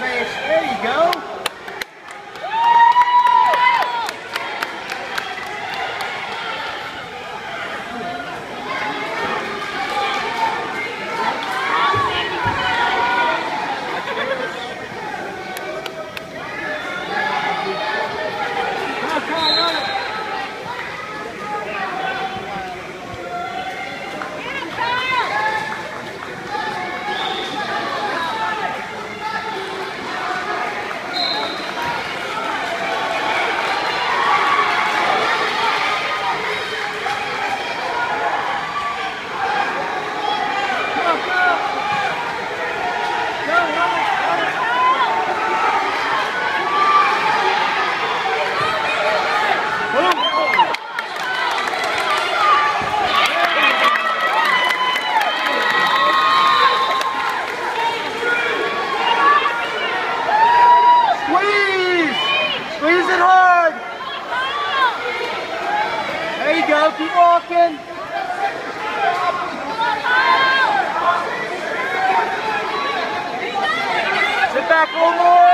there you go. go, keep walking. Sit back, Omar.